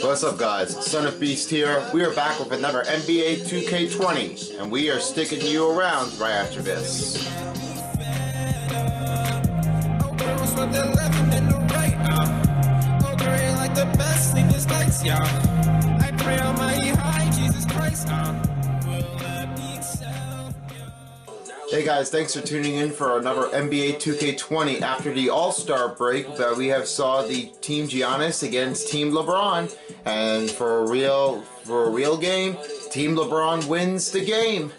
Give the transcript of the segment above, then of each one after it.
What's up guys, Son of Beast here. We are back with another NBA 2K20 and we are sticking you around right after this. I pray on my high, Jesus Christ. Uh. Hey guys, thanks for tuning in for another NBA 2K20 after the All-Star break that we have saw the Team Giannis against Team LeBron. And for a real for a real game, Team LeBron wins the game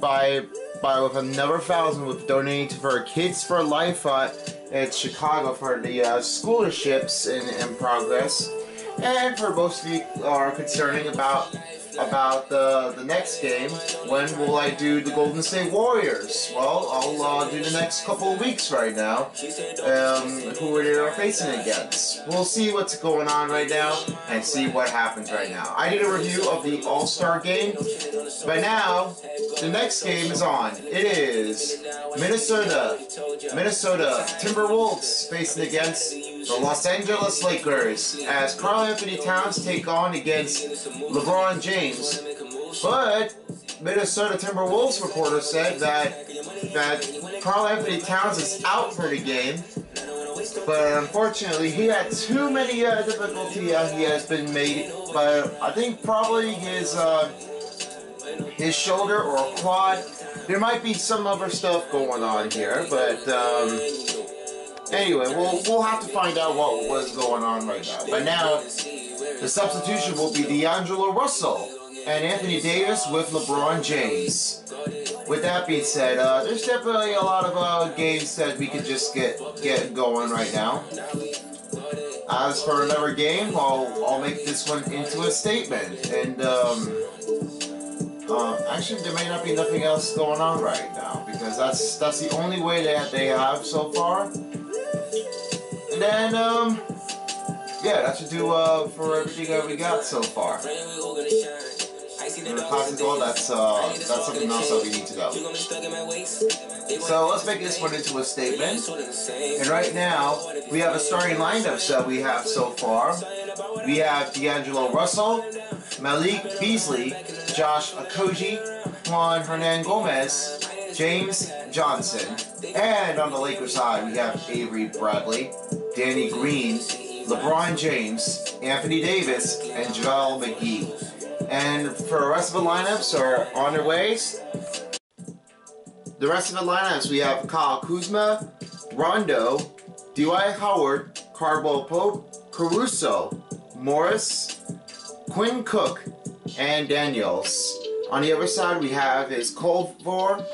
by by with another thousand with donating for Kids for Life uh, at Chicago for the uh, scholarships in, in progress. And for most of you are concerning about about the, the next game. When will I do the Golden State Warriors? Well, I'll uh, do the next couple of weeks right now. Um, who they are facing against. We'll see what's going on right now and see what happens right now. I did a review of the All-Star game. By now, the next game is on. It is Minnesota. Minnesota Timberwolves facing against the Los Angeles Lakers as Karl-Anthony Towns take on against LeBron James James. But Minnesota Timberwolves reporter said that that Karl-Anthony Towns is out for the game. But unfortunately, he had too many uh, difficulty uh, he has been made. But I think probably his uh, his shoulder or quad. There might be some other stuff going on here, but um, anyway, we'll we'll have to find out what was going on right now. But now the substitution will be D'Angelo Russell and Anthony Davis with LeBron James. With that being said, uh, there's definitely a lot of uh, games that we could just get get going right now. As for another game, I'll, I'll make this one into a statement. And um, uh, actually, there may not be nothing else going on right now because that's that's the only way that they have so far. And then um, yeah, that should do uh, for everything that we got so far. For the classical, that's uh, that's something else that we need to know. So let's make this one into a statement. And right now, we have a starting lineup that we have so far. We have D'Angelo Russell, Malik Beasley, Josh Okogie, Juan Hernangomez, James Johnson, and on the Lakers side, we have Avery Bradley, Danny Green, LeBron James, Anthony Davis, and JaVale McGee. And for the rest of the lineups are on their ways. The rest of the lineups we have Kyle Kuzma, Rondo, Dwight Howard, Caldwell Pope, Caruso, Morris, Quinn Cook, and Daniels. On the other side we have is Culver,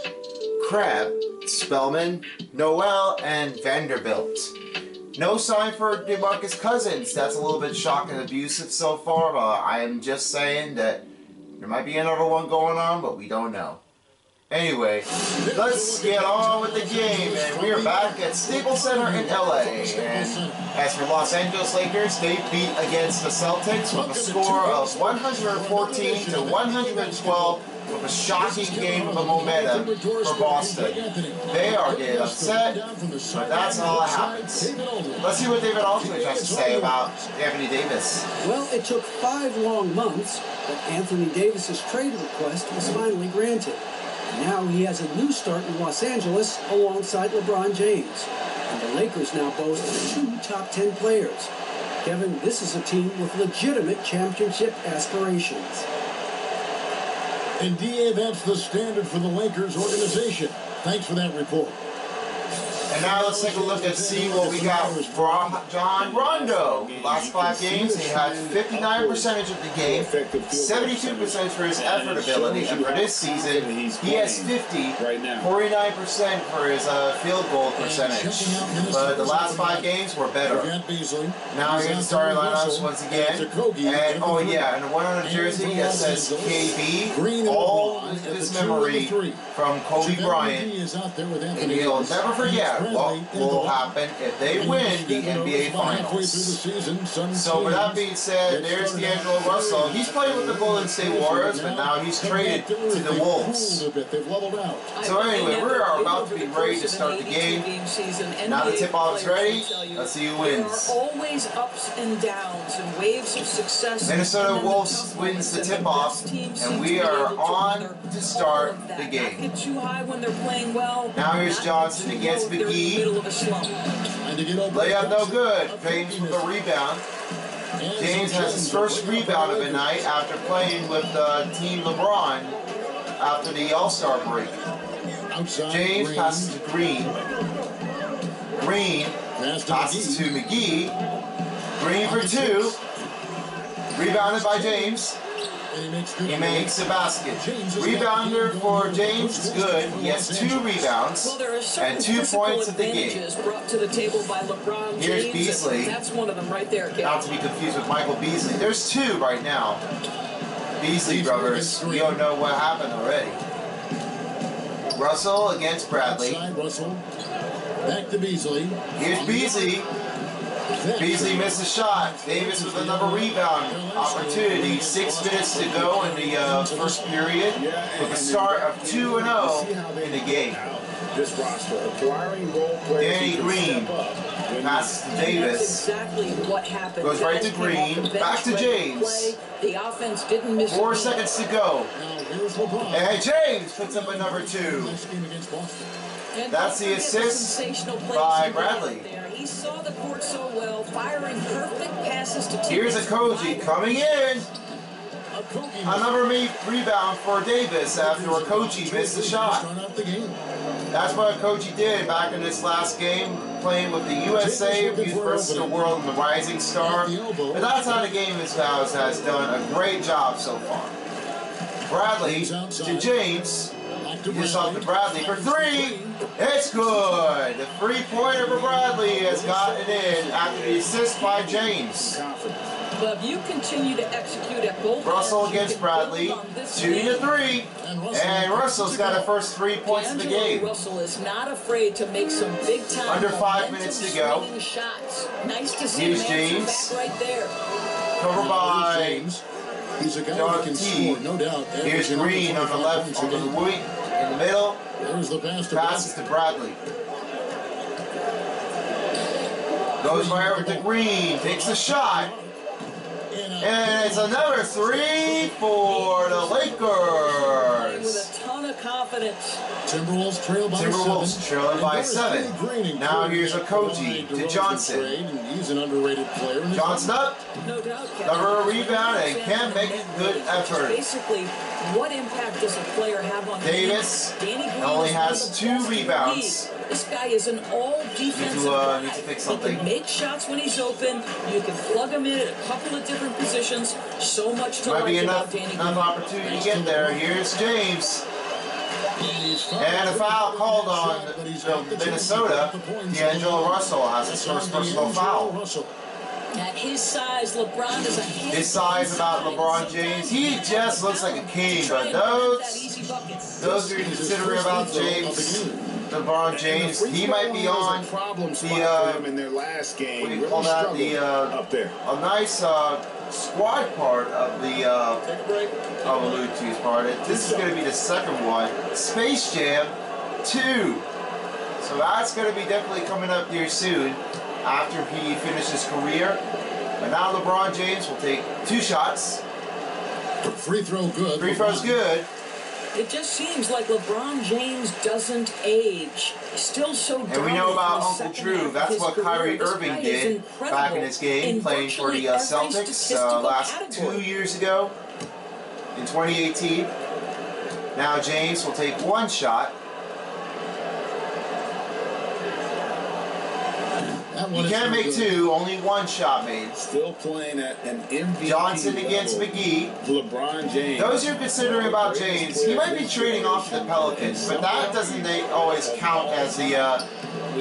Crabbe, Spellman, Noel, and Vanderbilt. No sign for DeMarcus Cousins. That's a little bit shocking and abusive so far, but I am just saying that there might be another one going on, but we don't know. Anyway, let's get on with the game, and we are back at Staples Center in LA. And as for Los Angeles Lakers, they beat against the Celtics with a score of 114 to 112 with a shocking game of momentum for Boston. They are getting upset, but that's all that happens. Let's see what David Aldridge has to say about Anthony Davis. Well, it took five long months, but Anthony Davis's trade request was finally granted. Now he has a new start in Los Angeles alongside LeBron James. And the Lakers now boast two top 10 players. Kevin, this is a team with legitimate championship aspirations. And DA, that's the standard for the Lakers organization. Thanks for that report. And now let's take a look and see what we got from John Rondo. Last five games, he had 59 percentage of the game, 72 percent for his effort ability, and for this season, he has 50, 49 percent for his uh, field goal percentage. But the last five games were better. Now here's the starting lineups once again. And oh yeah, and the one on the jersey that says KB, all his memory from Kobe Bryant, and he'll never forget at what will happen if they win the NBA Finals. So with that being said, there's D'Angelo Russell. He's playing with the Golden State Warriors, but now he's traded to the Wolves. So anyway, we are about to be ready to start the game. Now the tip-off is ready. Let's see who wins. There are always ups and downs and waves of success. Minnesota Wolves wins the tip-off, and we are on to start the game. Get too high when they're playing well. Now here's Johnson against McGee. Middle of. Layup no good. James with a rebound. James has his first rebound of the night after playing with uh, Team LeBron after the All-Star break. James passes to Green. Green passes to McGee. Green for two. Rebounded by James. He makes a basket. Rebounder for James good. He has two rebounds Well, there are certain and two points of the game. brought to the table by LeBron Here's Beasley. That's one of them right there, kid. Not to be confused with Michael Beasley. There's two right now. Beasley brothers. We don't know what happened already. Russell against Bradley. Outside Russell. Back to Beasley. Here's Beasley. Beasley missed a shot. Davis with another rebound opportunity. Six minutes to go in the uh, first period with a start of 2 and 0 in the game. This roster acquiring role players Danny Green step passes to that's Davis. exactly what happened. Goes right to Green, back to James. The offense didn't miss. Four seconds to go. Now here's And James puts up a number two. Nice game against Boston. And That's the assist by he made Bradley. He saw the court so well, firing perfect passes to. Here's Okogie coming in. Another rebound for Davis after Okogie missed the shot. That's what Koji did back in this last game, playing with the USA versus the World and the Rising Star. But that's how the game is house has done a great job so far. Bradley to James. Back to Gives off to Bradley. Bradley for three. It's good. The three-pointer for Bradley has gotten in after the assist by James. confident. But if you continue to execute at both Russell against Bradley, on this shooting lead. a three. And Russell's got the first three points of the game. Russell is not afraid to make some big time Under five minutes to go. shots. Nice to see Here's James. back right there. Covered by James. He's a guy John who can score, no doubt. Here's Green on the left, points a on the wing, in the middle. There's the pass to Passes to Bradley. Goes right over to Green. Takes a shot. And it's another three for the Lakers. With a ton of confidence. Timberwolves trail by Timberwolves seven. trailing by seven. Lee Green Now included here's a that Koji to Johnson. trade, and he's an underrated player. Johnson up. No doubt. Cover a rebound and can't make a good effort. Basically, what impact does a player have on the Davis team? Danny Green only has one of the two best in the rebounds. This guy is an all defensive uh, guy. need to fix He can make shots when he's open. You can plug him in at a couple of different positions. So much to Might like be about enough, Danny enough Green. opportunity to get there. Here's James. And he's fouled. And a foul called on But he's the got the chance to Minnesota. put the points D'Angelo. Russell has his That's first personal foul. Russell. At his size, LeBron is a handful His size about. LeBron James. He just looks like a king, but those those are considering about James, LeBron James. He might be on problem the, uh, for in their last game. what do you Really call that? The, uh, up there. a nice uh, squad part of the uh, a break. I'll allude part. This is going to be the second one. Space Jam 2. So that's going to be definitely coming up here soon after he finishes his career. But now LeBron James will take two shots. Free throw good. Free throw's good. It just seems like LeBron James doesn't age. He's still so And we know about Uncle Drew. That's what. Kyrie Irving did back in his game, in playing for the uh, Celtics uh, last category. two years ago in 2018. Now James will take one shot. That one He is can't make good. two, only one shot made. Still playing at an MVP Johnson against. McGee. LeBron James. Those who are considering about James, he might be trading off to the Pelicans, but that doesn't they always count as the uh,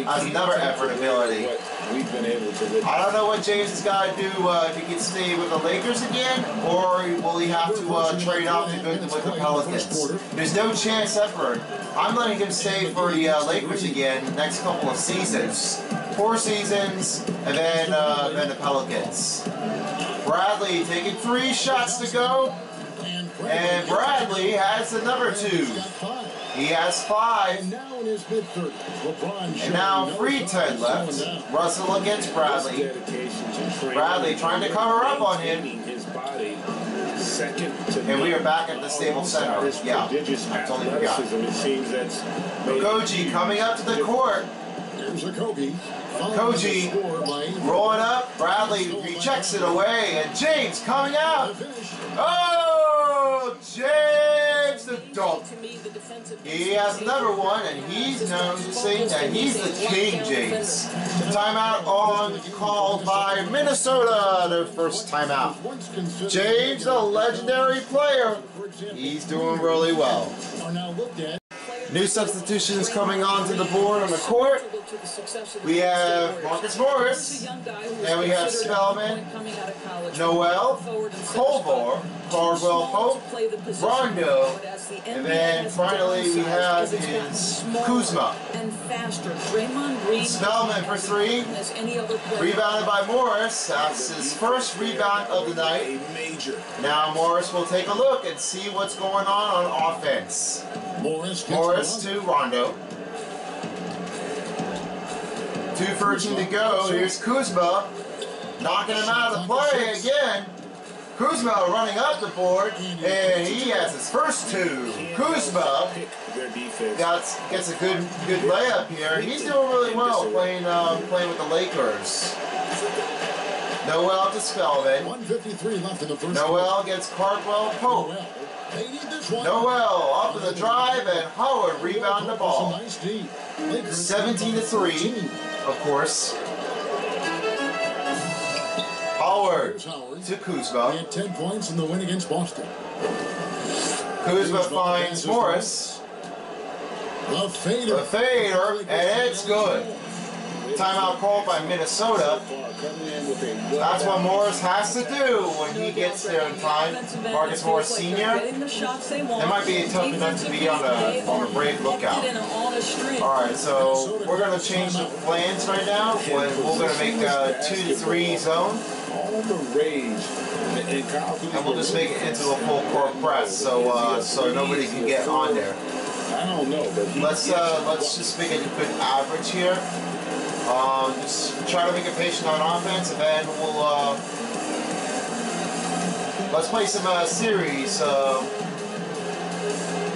as another effort ability. we've been able to. I don't know what James has got to do uh, if he can stay with the Lakers again, or will he have to uh, trade off to go with the Pelicans. There's no chance ever. I'm letting him stay for the uh, Lakers again next couple of seasons, four seasons, and then uh, then the Pelicans. Bradley taking three shots to go, and Bradley has the number two. He has five. And now in his mid 30s, And now free no 10 left. Russell against Bradley. Dedication to training Bradley trying to cover up on him. maintaining His body second And we are back at the Staples Center. Yeah, I totally forgot. It seems that's Koji coming up to the court, Here's a Kobe. Koji rolling up. Bradley rejects it away, and James coming out. Oh, James the defensive He has another one, and he's known to saying that he's the king, James. The timeout on called by Minnesota, their first timeout. James, the legendary player, he's doing really well. Are now looked at. New substitutions coming onto the board on the court. We have Marcus Morris, and we have Spellman, Noel, Culver, Cardwell Pope, Rondo, and then finally we have is Kuzma. And faster. Draymond Green. Spellman for three. As any other player. Rebounded by Morris. That's his first rebound of the night. Now Morris will take a look and see what's going on on offense. Morris. Morris to Rondo. 2.13 to go. Here's Kuzma. Knocking him out of the play again. Kuzma running up the board, and he has his first two. Kuzma gets, gets a good good layup here. He's doing really well playing um, playing with the Lakers. Noel to Spellman. 153 left in the first. Noel gets Cardwell Pope. Noel. They need this one. Noel up in the drive, and Howard rebound the ball. with a Nice D. Lakers 17 to 3, of course. Howard to He Kuzma. had 10 points in the win against Boston. Kuzma finds Morris. The fader. The fader, and it's good. Timeout called by Minnesota. That's what Morris has to do when he gets there in time. Marcus Morris Sr. It might be tough enough to be on a- on a brave lookout. Alright, so we're going to change the plans right now. We're going to make a 2 to 3 zone. All the rage. And, and Kyle Kuzma And we'll just make it into a full court press so uh, so nobody can get on there. I don't know, but Let's uh, let's just make it a good average here. Um, just try to make it patient on offense, and then we'll uh, let's play some uh, series uh,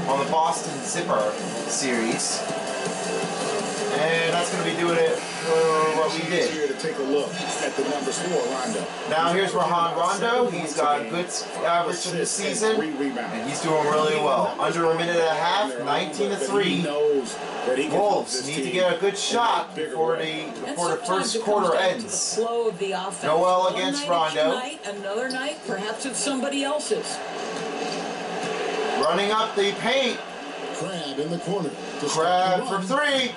on the Boston Zipper series, and that's gonna be doing it for what we did. Here to take a look at the numbers for Rondo. Now here's Rajon Rondo. He's got a good average of the season, and he's doing really well. Under a minute and a half, 19 to three. Wolves need to get a good shot before the before the first quarter ends. flow of the offense. Noel One against night Rondo. Night, another night, perhaps it's somebody else's. Running up the paint, Crabbe in the corner. Crabbe for three.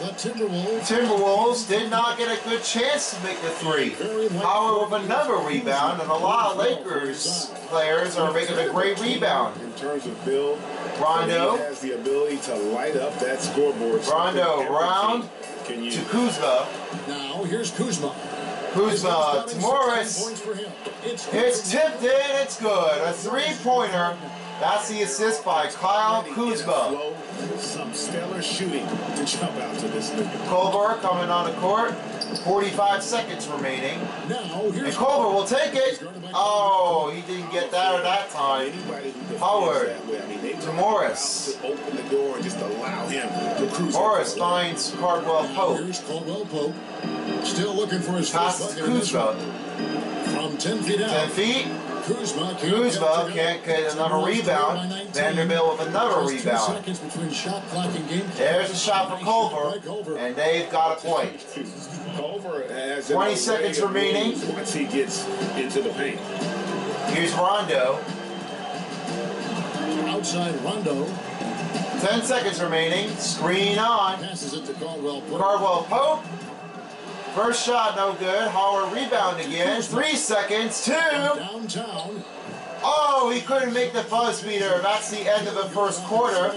The Timberwolves. Timberwolves did not get a good chance to make the three. Howard with another rebound, and a lot of Lakers players are making a great rebound. In terms of build, Rondo. he has the ability to light up that scoreboard. Rondo Every round team Can use. to Kuzma. Now here's Kuzma. Kuzma to Morris. Points for him. It's, It's tipped in, it's good. A three-pointer. That's the assist by Kyle Kuzma. Some stellar shooting to jump out to this league. Culver coming on the court. 45 seconds remaining. Now And Culver will take it. Oh, he didn't get that at that time. Howard that way, I mean, they to Morris. open the door and just allow him to cruise. Morris finds Cardwell Pope. Here's Caldwell Pope. Still looking for his first Passes to bucket Kuzma. From 10 feet out. 10 feet. Kuzma can't Kuzma get can't get another rebound. trail by 19. Vanderbilt with another rebound. shot clock and game clock. There's a shot for Nice shot by Culver, Culver. and they've got a point. Culver has 20 seconds remaining. Once he gets into the paint. Here's Rondo. Outside Rondo 10 seconds remaining. Screen on. passes it to Caldwell Pope. Cardwell Pope First shot, no good. Howard rebound again. Three seconds. Two. Downtown. Oh, he couldn't make the buzz beater. That's the end of the first quarter.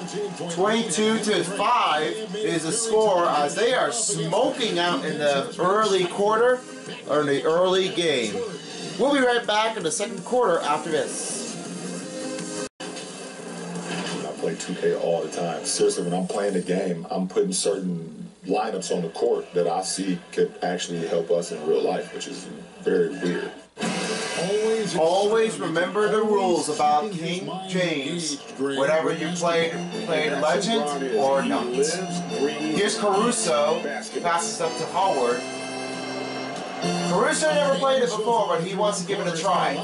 22 to 5 is the score as they are smoking out in the early quarter or in the early game. We'll be right back in the second quarter after this. I play 2K all the time. Seriously, when I'm playing the game, I'm putting certain lineups on the court that I see could actually help us in real life, which is very weird. Always, Always remember the rules about King James, whatever you played played Legend or not. Here's Caruso, passes up to Howard. Caruso never played it before, but he wants to give it a try.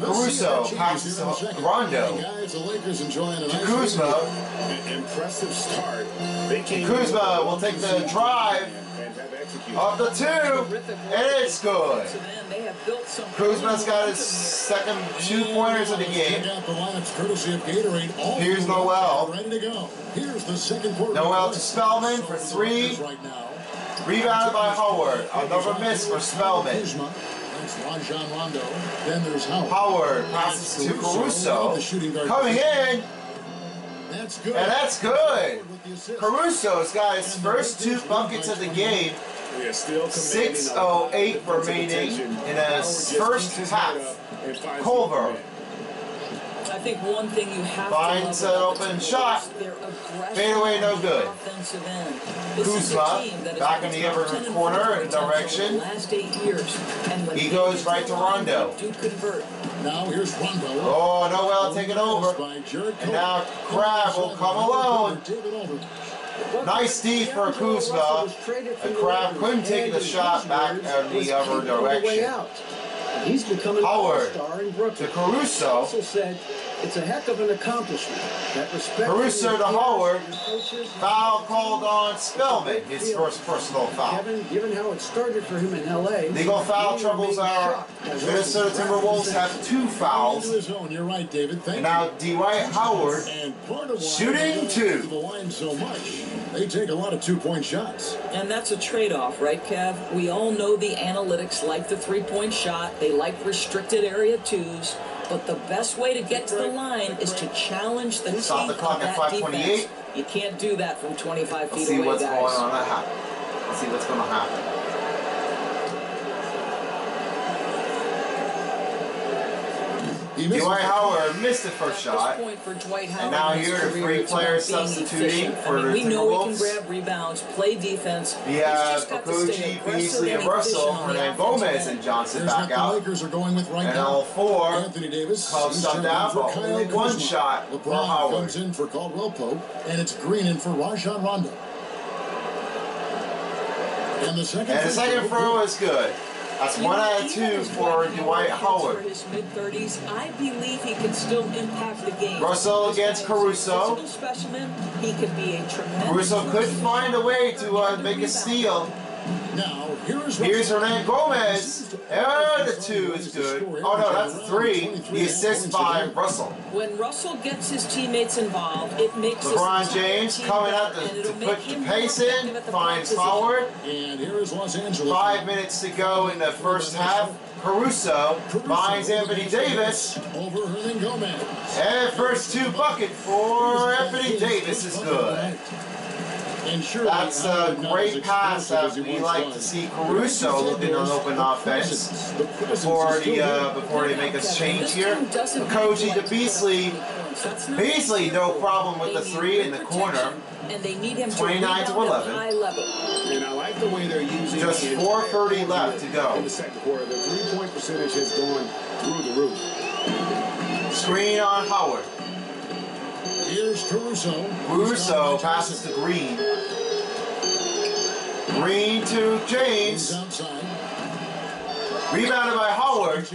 Caruso passes to Rondo. To Kuzma. Impressive start. Kuzma will take the drive of the two, and it's good. Kuzma's got his second two pointers of the game. Here's Noel. Noel to Spellman for three. Rebounded by Howard. Another miss for Spellman. Rajon Rondo. Then there's Howard. Howard passes to Caruso. Coming in, That's good. and that's good. Caruso's got his first two buckets of the game. We are still commanding 6:08 a lot remaining in a first half. Culver. The I think one thing you have Finds to love an about the open Timberwolves, shot. Their aggression Fadeaway, no good. Offensive end. This is a Kuzma, team that has back in the top other corner in direction. Last eight years, and He goes right to Rondo. they Do convert. Now here's Rondo. Oh, Noel taking over. And now Crabbe will come alone. David Nice D for Kuzma. And Crabbe couldn't take the shot back in the other direction. He's becoming an Howard all-star in To Brooklyn. Caruso. Also said, it's a heck of an accomplishment. That respect Caruso from to your Howard. peers, your coaches, Foul called on Spellman, his first personal foul. Kevin, given how it started for him in LA, Legal foul troubles are Minnesota Timberwolves have two fouls. Into his own. You're right, David. Thank And now Dwight Howard And part of why Shooting two. the line so much, they take a lot of two-point shots. And that's a trade-off, right, Kev? We all know the analytics like the three-point shot. They like restricted area twos. But the best way to get to the line is to challenge the Stop the clock of at that 5:28. defense. You can't do that from 25 feet Let's see away, what's guys. going on. Let's see what's going to happen. He misses Dwight Howard missed the first shot. this point for Dwight Howard now in his here the career, three it's about players substituting efficient. for I mean, the we know he can grab rebounds, play defense. We He's have just got to stay Okogie, aggressive Beasley, and and Russell, efficient on Hernan Gomez, and Johnson There's back what the out. Lakers are going with right And now. all four Anthony Davis. Pope subbed out, for but Kyle only one Kuzma. shot for LeBron Howard. comes in for Caldwell Pope, and it's Green in for Rajon Rondo. And the second, And the second throw is good. That's one out of two for Dwight Howard. His mid 30s, I believe he can still impact the game. Russell against Caruso. specimen. He could be a tremendous. Caruso could find a way to uh, make a steal. Now, here's Here's Hernan Gomez. And oh, the two is good. Oh no, that's a three. The assist by Russell. When Russell gets his teammates involved, it makes his LeBron entire James coming better, out to, it'll to put the pace in. the Finds position. Howard. And here is Los Angeles. Five minutes to go in the first half. Caruso finds Anthony Davis. Over Hernan Gomez. And first two bucket for Anthony Davis is good. And surely That's a Howard not as great pass explosive as that we like to see Caruso looking on open offense before the uh, before they make us change here. Koji to Beasley. Beasley, no problem with the three in the corner. And they need him 29 to rebound 11. at high level. And I like the way they're using Just 4:30 left to go. In the second quarter, the three-point percentage has gone through the roof. Screen on Howard. Here's Caruso. Caruso passes to Green. Green to He's James. Rebounded by Howard.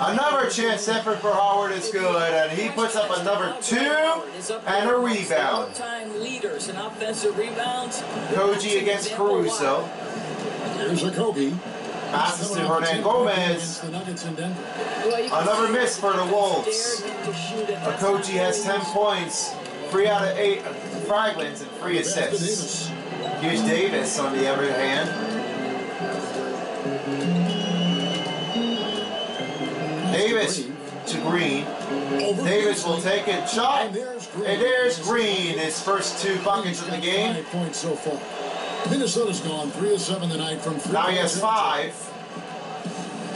Another chance effort for Howard is good, and he puts up another two and a rebound. Time leaders in offensive rebounds. Koji against Caruso. Here's a Kobe. Passes to Hernan Gomez. Another miss for the Wolves. Okogie has 10 points, 3 out of 8 fragments, and 3 assists. Hughes Davis, on the other hand. Davis to Green. Davis will take it, shot, and there's Green, his first two buckets of the game. points so far. Minnesota's gone three of seven tonight from three. Now he has five.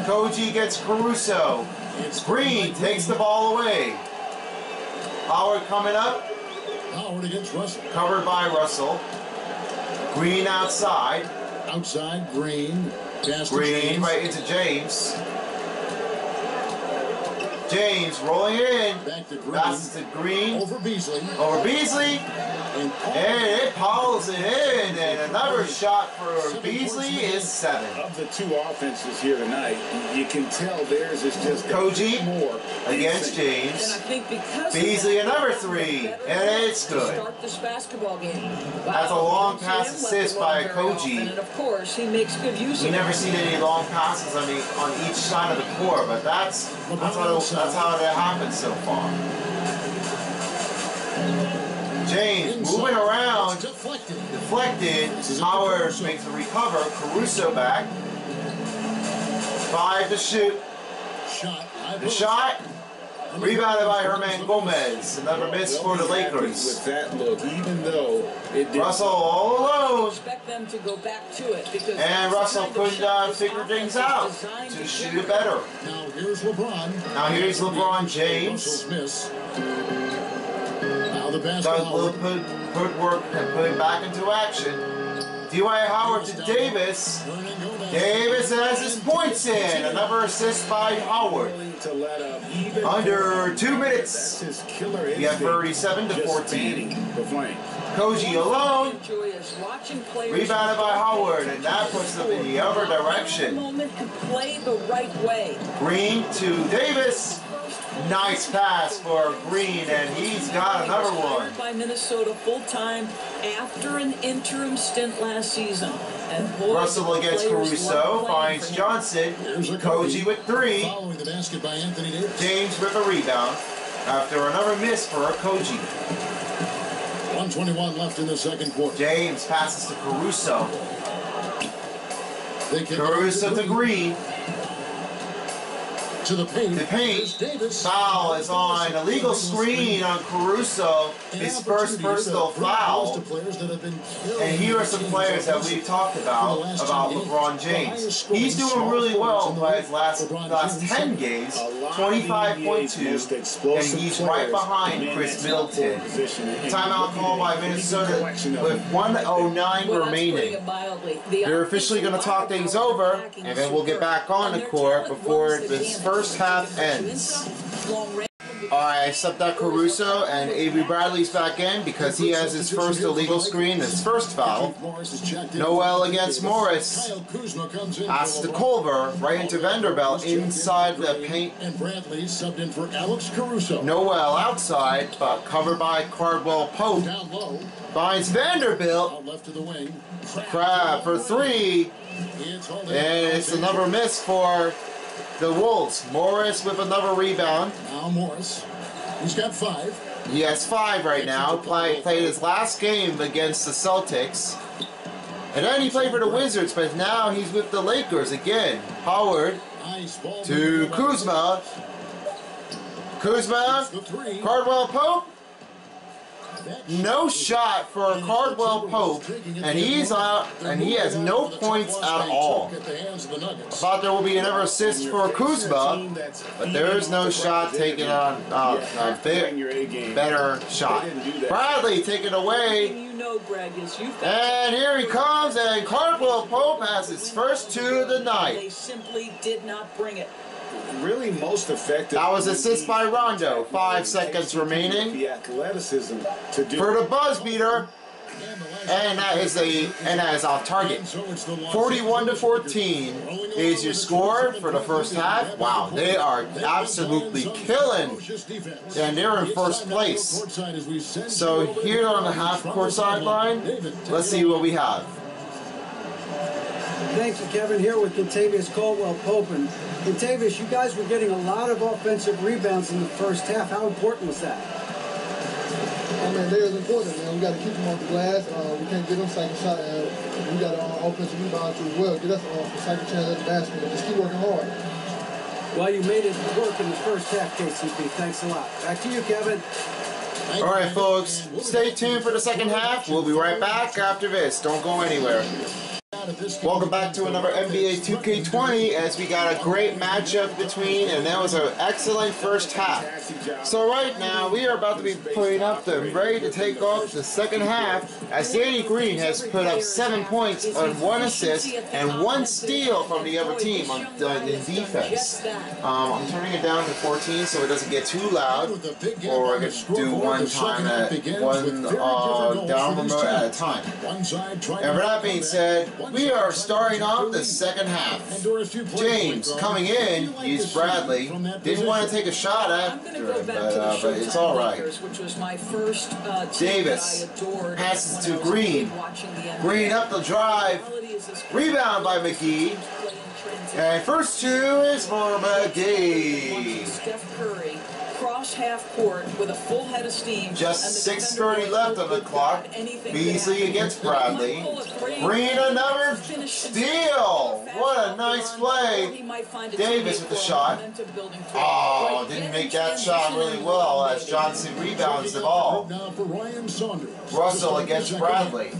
Koji gets Caruso. It's Green takes the ball away. Howard coming up, Howard against Russell. covered by Russell. Green outside. Outside, Green. Green James. right into James. James rolling it in. Back to Green. Passes to Green. Over Beasley. Over Beasley. And And it piles it in. And another shot for Beasley is seven. Of the two offenses here tonight, you can tell theirs is just Koji more Against instinct. And I James. think because Beasley that, another three, and it's good. Start this basketball game. That's a long we don't see pass assist by Koji. often, And of course, he makes good use We of never it. seen any long passes on the on each side of the court, but that's that's how it, that's how it happened so far. James Inside. moving around, It's deflected. deflected. Howard makes a recover. Caruso back. Five to shoot. Shot. The shot rebounded by Hernangomez. Another miss for the They'll be happy Lakers. With that look, even though it did Russell all alone. expect them to go back to it because And Russell the kind of couldn't uh, figure things out to to shoot it better. Now here's LeBron. Now here's LeBron James. miss. Now the pass to Doug will Howard. put, put work and put it back into action. D.Y. Howard to Davis. Davis has his points in. Another assist by Howard. willing to let up even Under two minutes. his killer You got instinct. 37 to Just 14. The flame. Koji alone. Enjoy is watching players Rebounded by Howard, and that puts them in the other direction. Moment and play the right way. Green to Davis. Nice pass for Green, and he's got another one. hired by Minnesota full time after an interim stint last season. And boy, Russell against Caruso finds. Johnson. Here's Koji with three. Following the basket by Anthony Davis. James with a rebound after another miss for Okogie. 121 left in the second quarter. James passes to Caruso. They kick it Caruso out to Green. To the paint. The paint. Davis. Foul is on. Illegal screen on Caruso. His first personal to bring close foul. to players that have been And here are some players that we've talked about about LeBron James. He's doing really well by his last last 10 games, A lot of the 25.2, NBA's most and he's right behind Khris that top Middleton. Timeout call by Minnesota with them. 109 Well, remaining. They're officially going to talk things over, and then we'll get back on the court before this first half They can shoot ends. I subbed out Caruso, and Avery Bradley's back in because he has his first illegal screen, his first foul. Noel against Morris. Pass to Culver, right into Vanderbilt, inside the paint. And Bradley subbed in for Alex Caruso. Noel outside, but covered by Cardwell Pope. Finds Vanderbilt. Crabbe for three, and it's another miss for the Wolves. Morris with another rebound. Now Morris. He's got five. He has five right now. Play, played his last game against the Celtics. And then he played for the Wizards, but now he's with the Lakers again. Howard Nice ball. to Kuzma. Kuzma, Cardwell Pope. No shot for Cardwell Pope, and he's out, and he has no points at all. Nuggets. Thought there will be another assist for Kuzma, but there is no shot taken on uh, a bit better shot. Bradley taken away, and here he comes, and Cardwell Pope has his first two of the night. They simply did not bring it. Really most effective. That was assist by Rondo. Five seconds remaining The athleticism to do for the buzz beater, and that is a and that is off target. 41 to 14 is your score for the first half. Wow, they are absolutely killing. And they're in first place. So here on the half court sideline, let's see what we have. Thank you, Kevin. Here with Kentavious Caldwell Pope. And Kentavious, you guys were getting a lot of offensive rebounds in the first half. How important was that? I mean, they is important, man. We got to keep them off the glass. Uh, we can't get them second shot, and we got uh, offensive rebounds as well. Get us uh, a second chance at the basket. Just keep working hard. Well, you made it work in the first half, KCP. Thanks a lot. Back to you, Kevin. Thank All you, right, Mike. folks. And we'll be Stay tuned for the second half. We'll be right back after this. Don't go anywhere. Welcome back to another NBA 2K20 as we got a great matchup between, and that was an excellent first half. So right now we are about to be putting up the ready to take off the second half as Danny Green has put up seven points on one assist and one steal from the other team on in defense. Um, I'm turning it down to 14 so it doesn't get too loud, or I could do one time at one uh, down remote at a time. And for that being said, we are starting off the second half. James coming in, used Bradley. Didn't want to take a shot I'm going to after go it, but, uh, but it's all right. Lakers, which was my first uh, Davis that I adored passes to Green. kid watching the NBA. Green up the drive. Reality is this Rebound by McGee. And first two is for McGee. Steph Curry cross half court with a full head of steam. Just and the 6.30 left on the clock. anything Beasley against Bradley. Michael Green- Green another steal. What a nice play. He might find a Davis teammate with the shot. momentum building through. Oh, didn't make that shot really well as. Johnson rebounds the ball. Now for Ryan Saunders. Russell against Bradley.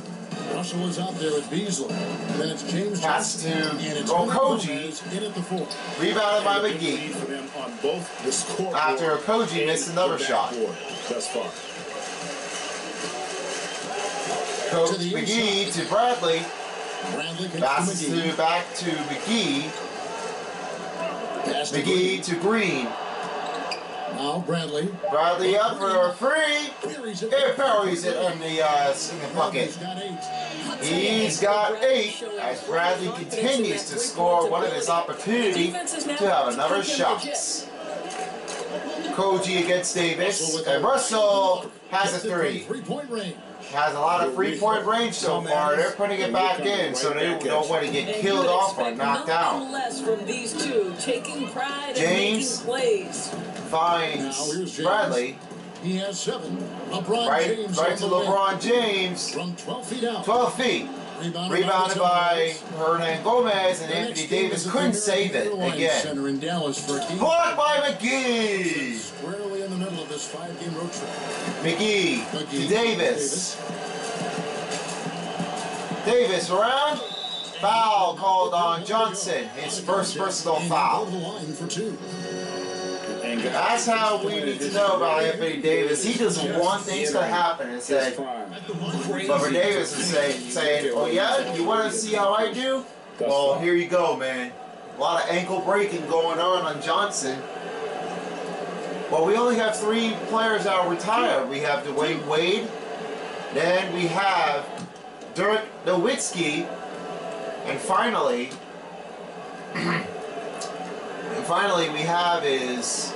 Russell out there at Beasley. Then it's James Pass to and it's Okogie. In at the four. Rebounded by And a big McGee. for them on both the scoreboard After Okogie missed another shot. Thus far. Coach To the McGee to Bradley. Bradley Passes to McGee. to back to McGee. Pass to McGee to Green. Now Bradley. Bradley up for a free. Parries it. It parries it in the uh, in the Bradley's bucket. got eight. He's got eight as Bradley continues to score one of his opportunity to have another shot. Koji against Davis, and Russell has a three. Three-point range. Has a lot of three point range so far. They're putting it back in so they don't want to get killed you would off or knocked nothing out. less from these two, taking pride James. Finds Now here's James. Bradley He has seven. LeBron right, James right to. LeBron James. From 12 feet out. 12 feet. Rebounded, Rebounded by. Hernan Gomez and The Anthony Davis couldn't save it again. Center in Dallas for Blocked by McGee. squarely in the middle of this five-game road trip. McGee McGee. to Davis. Davis around. Foul called on Johnson. His first personal foul. That's how we need to know about Anthony Davis. He just wants things to happen and say, for Davis is saying, saying, oh yeah, you want to see how I do? Well, here you go, man. A lot of ankle breaking going on on Johnson. Well, we only have three players that are retired. We have Dwyane Wade, then we have Dirk Nowitzki, and finally, and finally we have is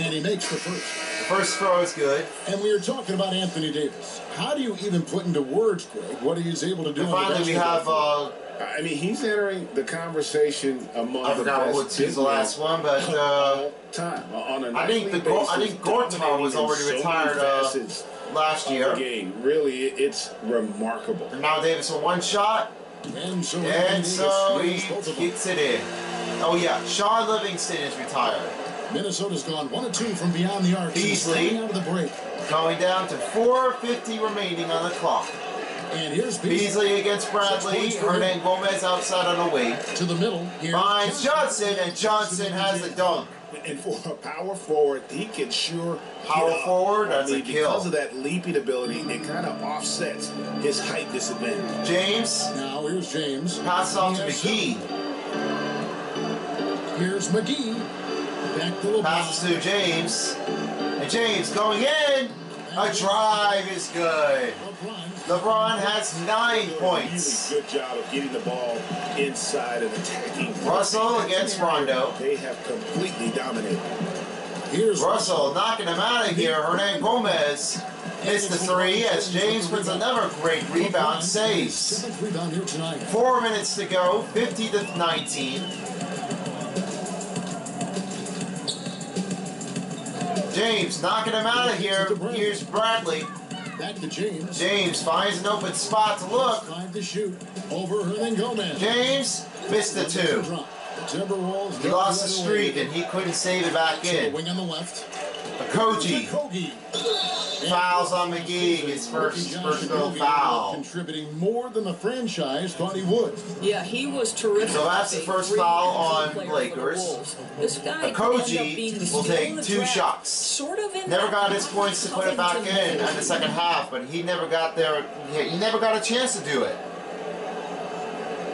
And he makes the first. the first throw is good. And we are talking about Anthony Davis. How do you even put into words, Greg, what he is able to do? And on the finally we have uh, I mean, he's entering the conversation among I the forgot best what's big his last one, but of uh, time. On a I think the nightly Go- I basis, think Gortat was already so retired, uh, last year. the game. Really, it's remarkable. And now Davis with one shot, And so, and so he nails both of them. gets it in. Oh yeah, Shaun Livingston is retired. Minnesota's gone one and two from beyond the arc. since Beasley. coming out of the break. Going down to 4.50 remaining on the clock. And here's Beasley, Beasley against Bradley. Hernan Gomez outside on the wing. to the middle. Here, Finds Johnson, and Johnson has the dunk. And for a power forward, he can sure Power get up. forward, I that's a kill. Because of that leaping ability, it kind of offsets his height disadvantage. James Now here's James. passes off to He has McGee. Here's McGee. Passes to James. And James going in. A drive is good. LeBron. Has nine points. Good job of getting the ball inside and attacking. Russell against Rondo. They have completely dominated. Here's Russell knocking him out of here. Hernan Gomez missed the three as James puts another great rebound saves. Seventh rebound here tonight. Four minutes to go, 50 to 19. James knocking him out of here. Here's Bradley. Back to James. James finds an open spot to look. Five to shoot. Over Hernan Gomez. James missed the two. Timberwolves. He lost the streak and he couldn't save it back in. Wing on the left. Koji Kogi. fouls on McGee, his first personal foul. Contributing more than the franchise thought he would. Yeah, he was terrific. So that's the first foul on player for the Lakers. Wolves. This guy Koji could end up being the will take two shots. Sort of in Never got his points to put it back in in the second half, but he never got there. He never got a chance to do it.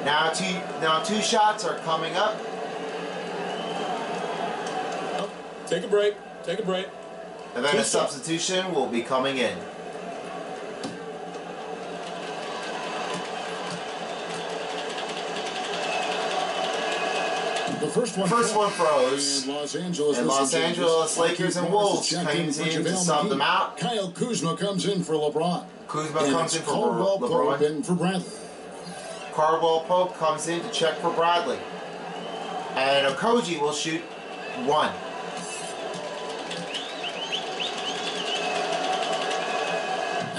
Now two, now two shots are coming up. Take a break. Take a break. And then a substitution will be coming in. The first one. One froze. And Los Angeles. And Los. Angeles Lakers and Wolves came in to sub them out. Kyle Kuzma comes in for LeBron. Kuzma and comes in for Caldwell Pope LeBron. in for Bradley. Caldwell Pope comes in to check for Bradley. And Okogie will shoot one.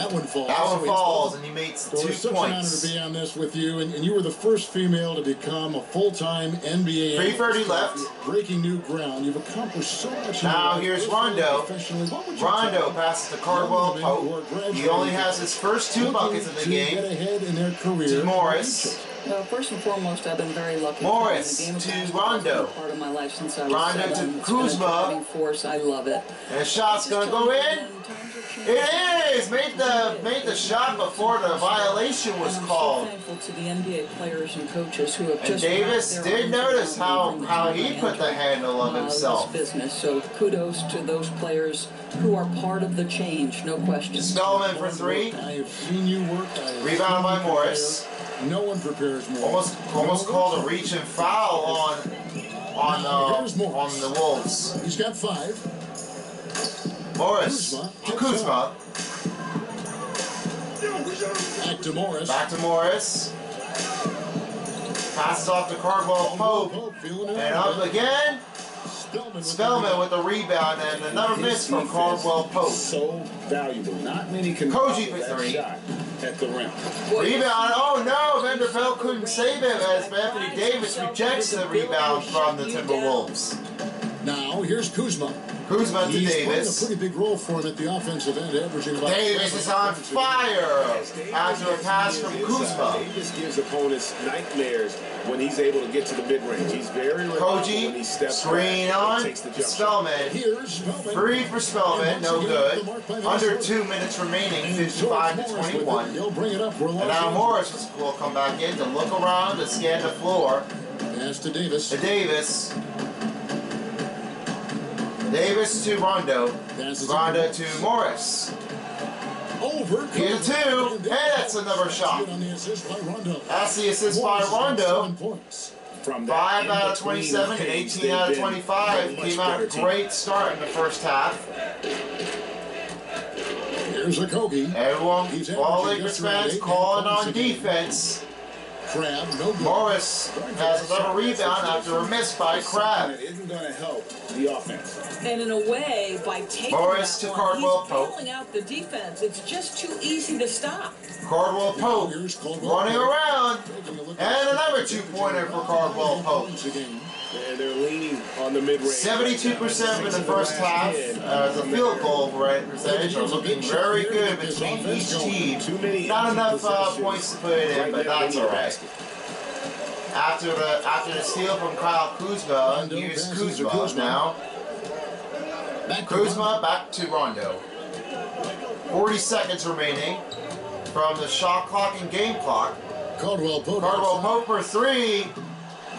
That one falls. That one falls, and he makes So two it's such an honor to be on this with you, and, and you were the first female to become a full-time NBA. 3:30 left. Breaking new ground. You've accomplished so much. Now here's Rondo. professionally. What would you Rondo passes to Caldwell young women who are Pope. He only has his first two buckets of the to Get ahead in their career. To Morris. Well, first and foremost, I've been very lucky. Morris The game of to Rondo. part of my life since I was Rondo to seven. It's been Kuzma. force. I love it. And the shot's gonna go in. It is! Made the made the shot before the violation was And I'm called. so thankful to the NBA players and coaches who have And just Davis wrapped their did notice how how he put the handle of uh, himself. Business. So kudos to those players who are part of the change, no question. Spellman for three. I have seen you work. Rebound by Morris. No one prepares more. Almost almost called a reach and foul on on uh, on the Wolves. He's got five. Morris to Kuzma. Back to Morris. Back to Morris. Passes off to Caldwell Pope. Pope And up again. Spellman with Spellman with the rebound and another miss from Caldwell Pope. So valuable. Not many can Koji follow for that three. shot at the rim. Rebound. Oh no, Vanderbilt couldn't save it as Anthony Davis rejects the rebound from the Timberwolves. Now here's Kuzma. Kuzma to He's playing a pretty big role for him at the offensive end, averaging about. Davis is on points a game. fire after a pass from Kuzma. Davis gives opponents nightmares when he's able to get to the mid-range. He's very reliable when he Koji, steps screen on, and takes the jump. Spellman. Here's Spellman. Three for Spellman, no good. Under two minutes remaining, 55 George to Morris with it. 21. He'll bring it up for And now Morris will come back in to look around, to scan the floor. Pass to Davis. To Davis. Davis to Rondo. Passes Rondo to Morris. Over. Here's a two. And that's another shot. On the assist by Rondo. That's the assist by Rondo. From that 5 out of in-between 27 and 18 out of 25. Came out a great start in the first half. Here's a Kogi. Everyone, He's all averaging Lakers fans calling on defense. Crabbe. No good. Morris has another rebound after a miss by Crabbe. It isn't going to help the offense. And in a way, by taking Morris that to one, Caldwell he's Pope. bailing out the defense. It's just too easy to stop. Caldwell Pope running around. Taking a look And another two-pointer for Caldwell Pope. Points a game. And they're leaning on the mid-range. 72% in the first half. Uh, the field goal rate percentage are looking very good between each team. Too many Not enough uh, points to put it in, but now, they that's alright. After the after the steal from Kyle Kuzma, here's passes to Kuzma Kuzma. now. Back to Kuzma back to Rondo. 40 seconds remaining from the shot clock and game clock. Caldwell Pope. Caldwell Pope for three.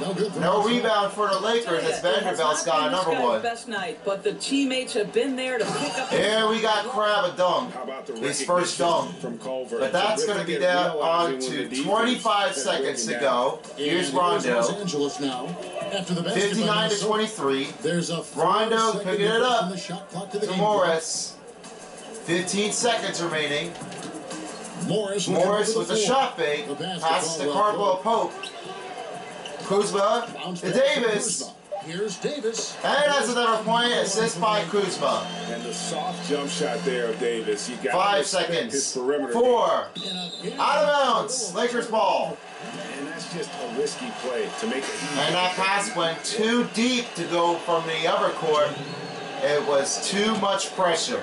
No good. for No rebound for the Lakers as Vanderbilt's got a another one. Best night, but the teammates have been there to pick up. Here we got Crabbe a dunk. How His first dunk. from Culver? But that's going to be down on to 25 seconds to go. Here's And Los Rondo. Angeles now. After the 59 to 23 There's a Rondo four-second picking it up in the shot to the Morris. 15 seconds remaining. clock. Morris, Morris with a shot fake. Pass Passes to Caldwell Cardwell Pope. Kuzma to Davis. Here's Davis. And that's another point. Assist by Kuzma. And the soft jump shot there of Davis. You got Five His seconds. perimeter. Four. Out of bounds. Lakers ball. And that's just a risky play to make it. And that pass went too deep to go from the other court. It was too much pressure.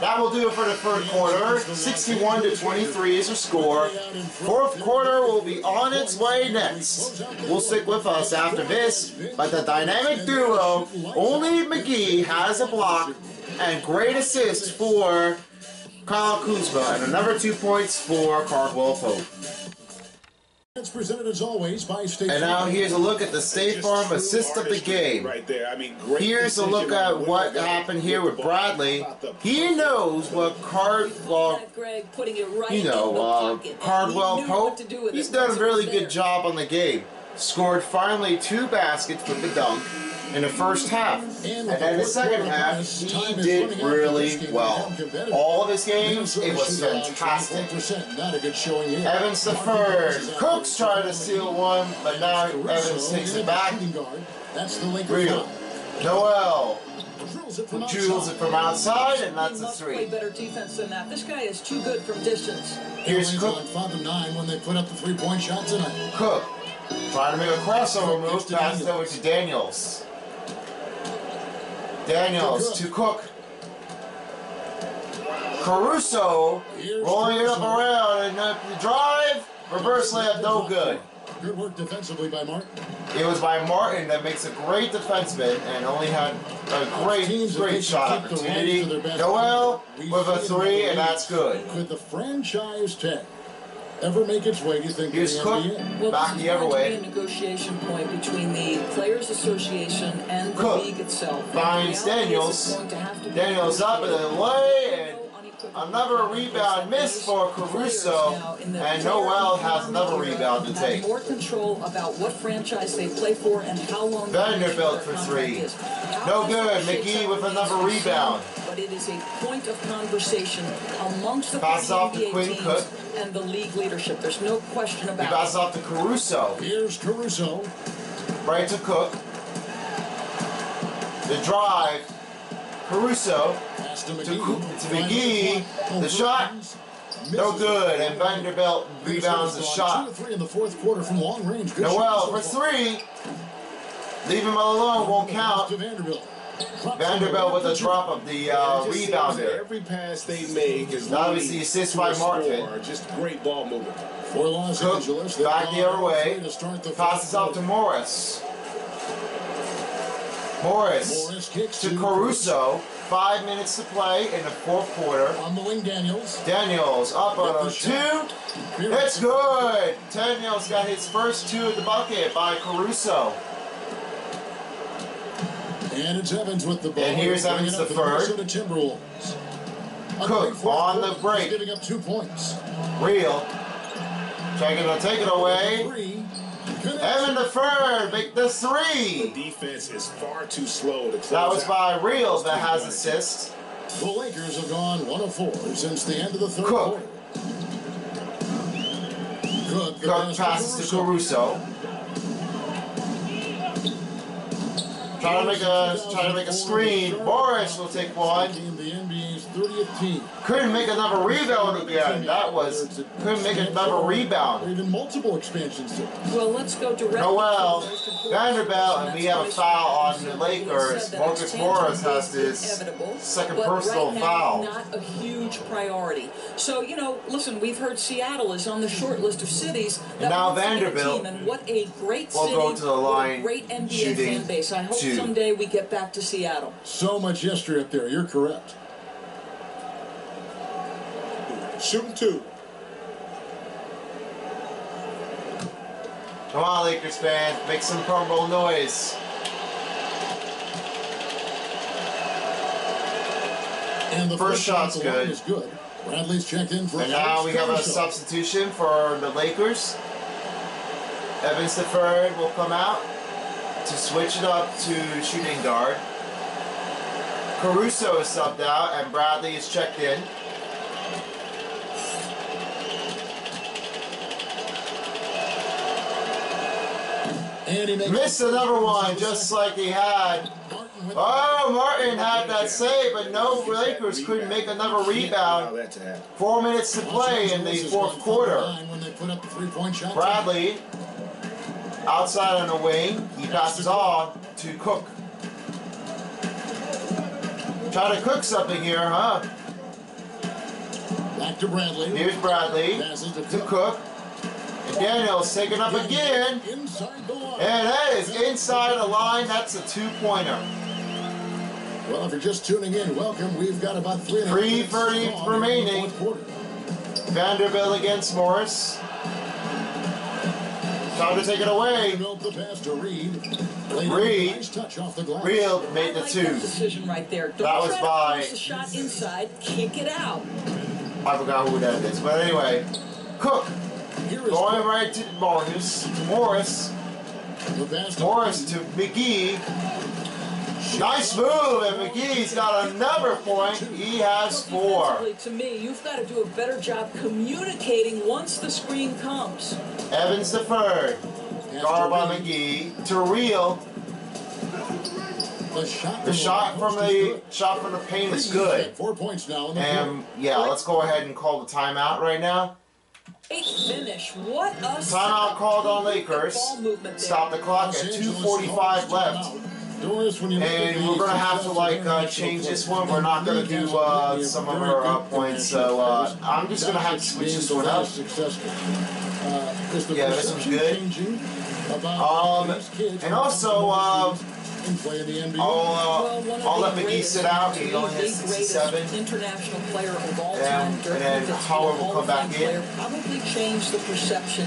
That will do it for the third quarter. 61 to 23 is the score. Fourth quarter will be on its way next. We'll stick with us after this, but the dynamic duo, only McGee has a block and great assist for Kyle Kuzma and another two points for Caldwell Pope. It's presented as always by State And now Farm. here's a look at the State Farm assist of the game. Right there. I mean, great Here's a look at what happened here with Bradley. He knows what Card well, Greg putting it right you know, in the uh, Caldwell Pope. do He's it done a really good job on the game. Scored finally two baskets with the dunk in the first half. And then the second half, he did really well. All of his games, it was fantastic. Not a good showing. Evans the third. Cooks tried to steal one, but now Evans takes it back. That's the Lakers. Real. Noel Drills it from drills it outside. from outside, and that's a must play three. better defense than that. This guy is too good from distance. Here's Lanes Cook. on five of nine when they put up the three-point shot tonight. Cook trying to make a crossover move, pass it over to Daniels. Daniels to Cook. Caruso rolling it up around and uh, drive, reverse layup, no good. Good work defensively by Martin. It was by Martin that makes a great defenseman and only had a great, great shot opportunity. Noel with a three, and that's good. Could the franchise tag ever make its way, do you think, to Here's the Cook. NBA? Well, Back the other going way. to be a negotiation point between the Players Association and the Cook league itself. Finds reality is Daniels. going to have to Daniels up and then lay, and another rebound missed for Caruso, and Noel has another rebound to take. more control about what franchise they play for and how long Vanderbilt for contract three. No good. McGee with another to be seen, rebound. But it is a point of conversation amongst the Pass off to NBA Quinn teams Cook. and the league leadership. There's no question He about passes it. off to Caruso, Here's Caruso. right to Cook. The drive, Caruso to to, McGee. Coo- to Final McGee. clock. The shot, no good, and Vanderbilt rebounds the shot. three in the fourth quarter from long range. Noel for three. Leave him alone, won't count. Vanderbilt. With a drop of the uh, rebounder. Every pass they make is Obviously assist by. Martin. Just great ball movement. For Los Cook Angeles, back the other way. three to start the Passes off to. Morris. Morris to Caruso. Five minutes to play in the fourth quarter. On the wing, Daniels. Daniels up on a shot. two. It's good. Daniels got his first two at the bucket by Caruso. And it's Evans with the ball. And here's Evans the the third. Minnesota Timberwolves. Cook on the break. Giving up two points. Real. Trying to take it away. Evan the third, make the The three. defense is far too slow to close That was by Real that has assist. The Lakers have gone one of four since the end of the third Cook. quarter. Cook, the Cook passes to Caruso. Trying to make a trying to make a screen. Morris will take one. Became the NBA's 30th team. Couldn't make another rebound again. That was couldn't make another Or rebound. even multiple expansions to. Well, let's go directly Noel, to the most important Vanderbilt, and we have a Royce foul on the Lakers. said that Marcus Morris has this second personal right now, foul. Not a huge priority. So you know, listen, we've heard Seattle is on the short list of cities. That And now wants to get a Vanderbilt team, and what a great will city! go to the line great NBA shooting fan base. I hope two. someday we get back to Seattle. So much history up there. You're correct. Shooting two. Come on, Lakers fans, make some purple noise. And the First shot shot's good. is good. Bradley's checked in for And now we have a Caruso. substitution for the Lakers. Evans the third will come out to switch it up to shooting guard. Caruso is subbed out and Bradley is checked in. And he makes Missed another one just like he had Oh, Martin had that save, but no Lakers couldn't make another rebound. that to happen. Four minutes to play in the fourth quarter. When they put up the three-point shot. Bradley, outside on the wing, he passes on to Cook. Try to cook something here, huh? Back to Bradley. Here's Bradley to Cook. Cook. And Daniels taken up again. Inside the line. And that is inside the line. That's a two-pointer. Well, if you're just tuning in, welcome. We've got about three and a half Three minutes thirty gone in the remaining. Vanderbilt against Morris. Time to take it away. The pass to Reed. Later, Reed. Nice touch off the glass. Real made the I like that two. decision right there. Don't That was try by- the shot inside. Kick it out. I forgot who that is. But anyway, Cook Here is going Cook. right to Morris. To Morris. The pass to Morris to McGee. Nice move, and McGee's got another point. He has four. Defensively, to me, you've got to do a better job communicating once the screen comes. Evans the third. Pass Guard by McGee to Real. The shot The shot from the shot from the paint is good. Four points now And yeah, let's go ahead and call the timeout right now. Great finish. What a Timeout called on Lakers. Ball movement there. Stop the clock Los at 2:45 left. timeout. Doris, when you look at And we're gonna have to like uh, change this one. We're not gonna the league has do uh, some of very our uh, points, so uh. I'm just gonna have to That's switch this being one up. successful. Uh, is the Yeah, this one's good. Um, kids and who also, come um, play in the NBA? I'll Well, uh, one I'll let McGee sit out. He the only has greatest 67. international player of all time. and Dirk then Howard will come back Fame in. Probably change the perception.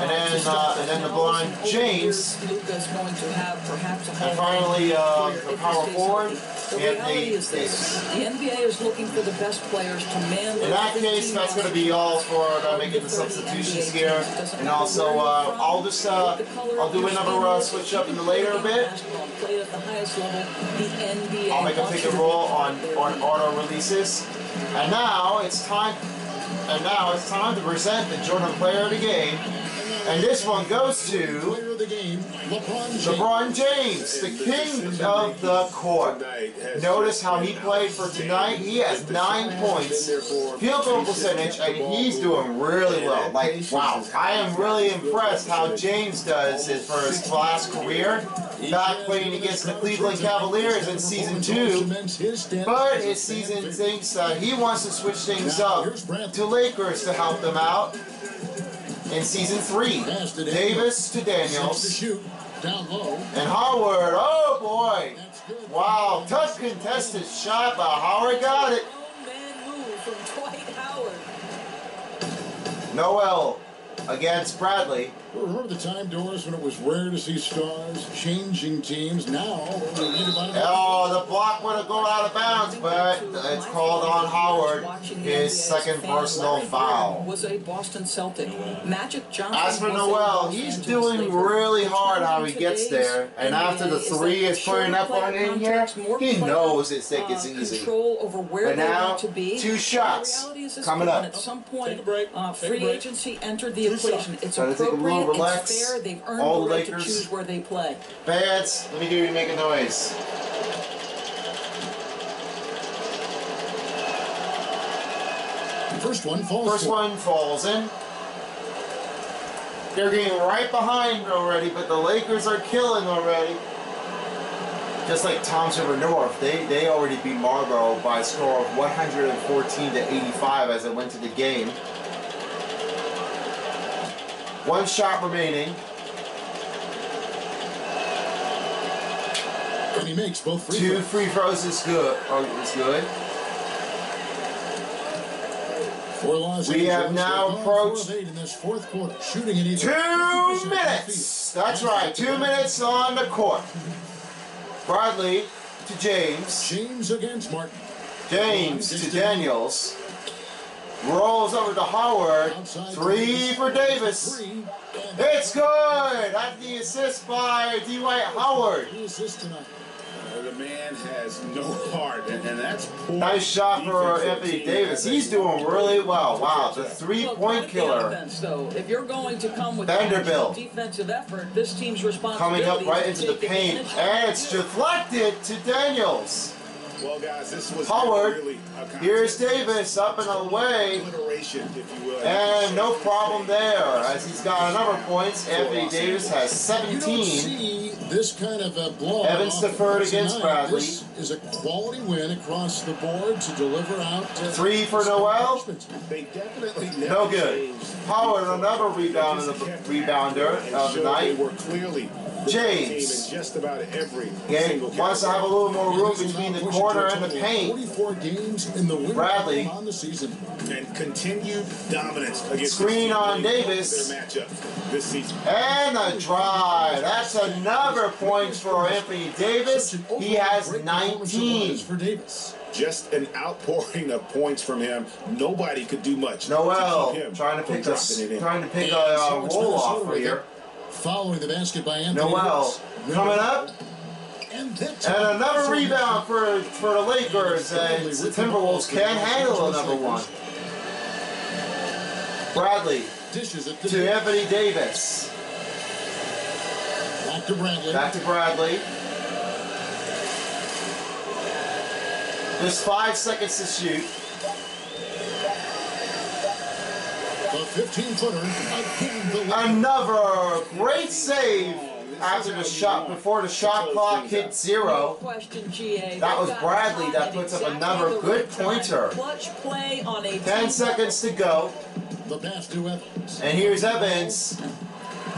And then, uh, and then the blind James. the years, Luka's going to have perhaps a Hall And finally, uh, the power forward. The reality is this: Davis. the NBA is looking for the best players to man. In that 15 case, that's going to be all for uh, making the substitutions here. And also, uh, I'll just, uh, I'll do another uh, switch up in the later a bit. Played at the highest level, the NBA. I'll make a pick and roll on, on auto releases. And now it's time and now it's time to present the Jordan player of the game. And this one goes to LeBron James. The king of the court. Notice how he played for tonight. He has nine points, field goal percentage, and he's doing really well. Like, wow, I am really impressed how James does his last career. Back playing against the Cleveland Cavaliers in season two. But his season thinks uh, he wants to switch things up to Lakers to help them out in season three. Davis to Six to Daniels shoot. Down low. and Howard. Oh boy! Wow, tough contested shot, but Howard got it. Own man move from Dwight Howard. Noel against Bradley. Remember the time, Doris, when it was rare to see stars changing teams? Now, we read about it. Oh, the block would have gone out of bounds, but it's called on Howard. His second personal foul. Was a Boston Celtic. Magic Johnson. As for Noel, he's doing really hard how he gets there. And after the NBA is three that is putting up on player in here, he knows they think it's uh, easy. Control over where But they now, want to be. two shots The reality is this, coming up. At some point, Take a break. Uh, Take a free agency entered the equation. It's Try to take a appropriate. Little relax. It's fair. They've earned All the the right to Lakers. choose where they play. Fans, let me hear you make a noise. First one falls. First for- one falls in. They're getting right behind already, but the Lakers are killing already. Just like Tom's River North, they, they already beat Marlboro by a score of 114 to 85 as it went to the game. One shot remaining. And he makes both free Two free throws is good. Oh, is good. For Los We have now four approached in this fourth quarter, shooting at Two 50% from the minutes. That's right. Two minutes on the court. Bradley to James. James against Martin. James to Daniels. Rolls over to Howard. Three for Davis. It's good. That's the assist by Dwight Howard. three assists. Uh, the man has no heart, and, and that's poor Nice shot for defense Anthony Davis. He's doing really well. Wow, the three-point killer offense, though. If you're going to come with Vanderbilt. actual defensive effort, this team's response coming up right into the paint, and it's deflected to Daniels. Well, guys, this was Howard, really. Here's Davis up and away, Alliteration, if you will. and no problem there as he's got a number of points. Anthony Davis has You don't 17. see this kind of a blow. Evans deferred against Bradley. This is a quality win across the board to deliver out. uh, Three for Noel. They definitely never No good. changed. Howard, another rebound, Just kept rebounder and of the night. They were clearly the James. just about every Game single wants to have a little more room between the corner and the paint. 44 games in the winning Bradley. on the season. and continued dominance against Screen on Davis. This season. And a drive. That's another point for Anthony Davis. He has overall great performance of the 19. For Davis. Just an outpouring of points from him. Nobody could do much. Noel to keep him trying to pick us, dropping it in. trying to pick a And uh, roll off here. Following the basket by Anthony Noel coming up, And, and another rebound for for the Lakers, and the Timberwolves can't handle another one. Bradley Dishes it to Anthony Davis. Back to Bradley. Back to Bradley. Just five seconds to shoot. Another great save after the shot before the shot clock hit zero. That was Bradley that puts up another good pointer. Clutch play on a Ten seconds to go, The pass to Evans. and here's Evans.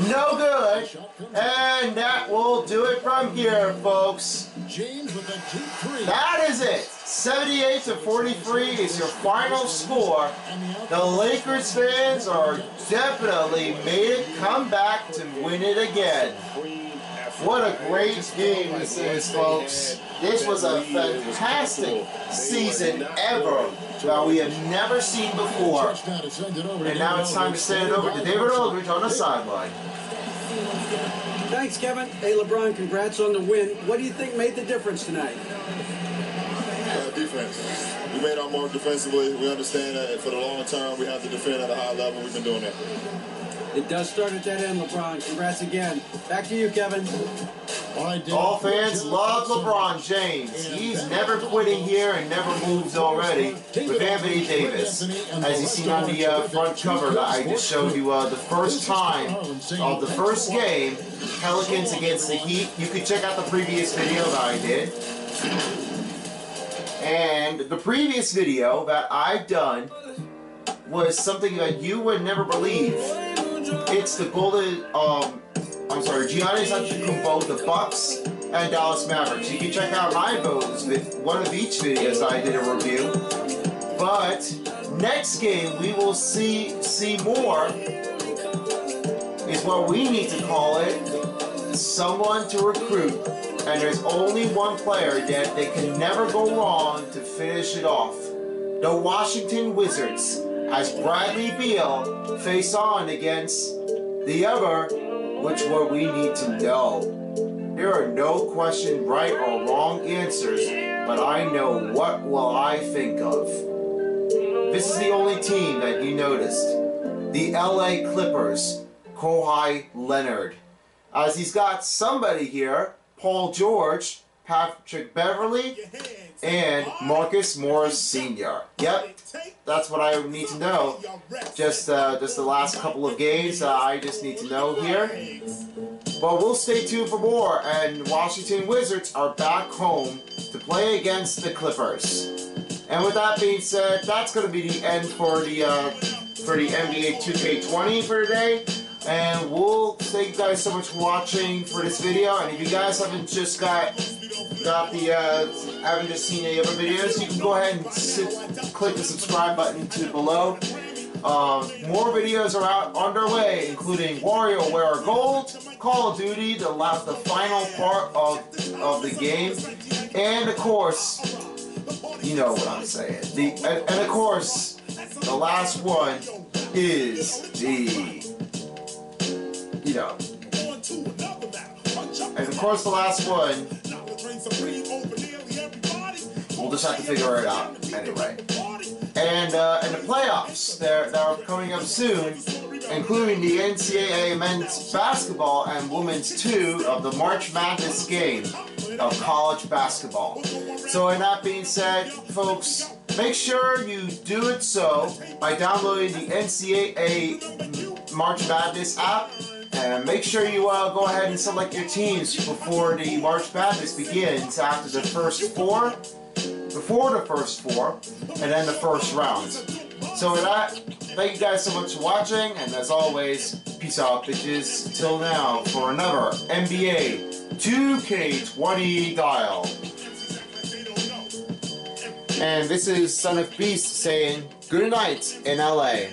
No good. And that will do it from here, folks. James with a deep three. That is it. 78 to 43 is your final score. The Lakers fans are definitely made it come back to win it again. What a great game this is, folks. This was a fantastic season ever that we have never seen before. And now it's time to send it over to David Aldridge on the sideline. Thanks, Kevin. Hey, LeBron, congrats on the win. What do you think made the difference tonight? Uh, defense. We made our mark defensively. We understand that for the long term, we have to defend at a high level. We've been doing that. It does start at that end, LeBron. Congrats again. Back to you, Kevin. All right, Dave. All fans love LeBron James. He's never quitting here and never moves already with Anthony Davis. As you see on the uh, front cover that I just showed you uh, the first time of the first game, Pelicans against the Heat. You can check out the previous video that I did. And the previous video that I've done was something that you would never believe. It's the Golden, um, I'm sorry, Giannis Antetokounmpo, the Bucks, and Dallas Mavericks. You can check out my votes with one of each videos I did a review. But next game we will see see more is what we need to call it. Someone to recruit. And there's only one player that they can never go wrong to finish it off. The Washington Wizards, as Bradley Beal face on against the other, which what we need to know. There are no question right or wrong answers, but I know what will I think of. This is the only team that you noticed. The LA Clippers, Kawhi Leonard. As he's got somebody here, Paul George, Patrick Beverley, and Marcus Morris Sr. Yep, that's what I need to know. Just, uh, just the last couple of games, uh, I just need to know here. But we'll stay tuned for more. And Washington Wizards are back home to play against the Clippers. And with that being said, that's going to be the end for the uh, for the NBA 2K20 for today. And we'll thank you guys so much for watching for this video. And if you guys haven't just got got the uh, haven't just seen any other videos, you can go ahead and sit, click the subscribe button to below. Um, more videos are out underway, including WarioWare Gold, Call of Duty, the last, the final part of of the game, and of course, you know what I'm saying. The and, and of course, the last one is the you know, and of course the last one just have to figure it out anyway. And uh, and the playoffs that are coming up soon, including the NCAA men's basketball and women's two of the March Madness game of college basketball. So, with that being said, folks, make sure you do it so by downloading the NCAA March Madness app. And make sure you uh, go ahead and select your teams before the March Madness begins after the first four before the first four, and then the first round. So with that, thank you guys so much for watching, and as always, peace out, bitches. Till now, for another NBA 2K20 dial. And this is Son of Beast saying good night in LA.